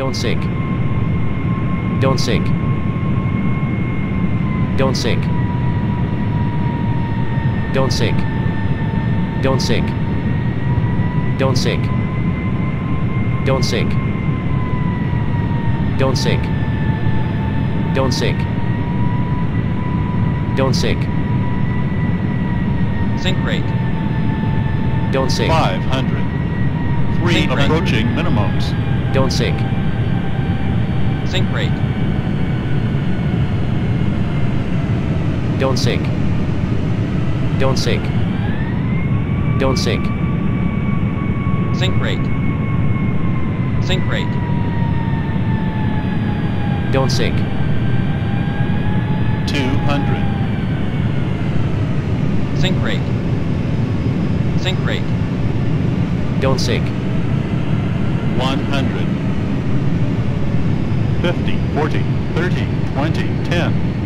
Don't sink. Don't sink. Don't sink. Don't sink. Don't sink. Don't sink. Don't sink. Don't sink. Don't sink. Don't sink. Sink rate. Don't sink. 500. Three approaching minimums. Don't sink. Sink rate. Don't sink. Don't sink. Don't sink. Sink rate. Sink rate. Don't sink. 200. Sink rate. Sink rate. Don't sink. 100. 50, 40, 30, 20, 10.